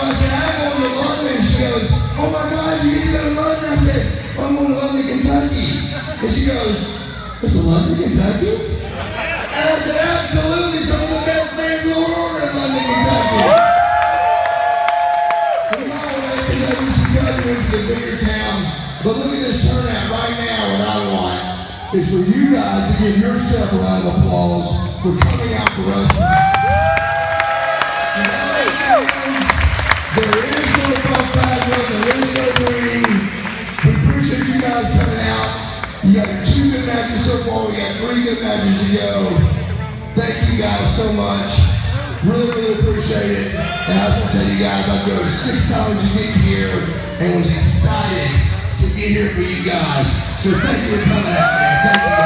I said, I'm going to London. She goes, oh my God, you need to go to London. I said, well, I'm going to London, Kentucky. And she goes, there's London, Kentucky? And I said, absolutely, some of the best fans in the world are in London, Kentucky. We all went to WCW into the bigger towns. But look at this turnout right now, what I want is for you guys to give yourself a round of applause for coming out for us. There is no buff there is no green. We appreciate you guys coming out. You got two good matches so far. We got three good matches to go. Thank you guys so much. Really, really appreciate it. And I just want to tell you guys, I drove six times to get here and was excited to get here for you guys. So thank you for coming out, man. Thank you guys.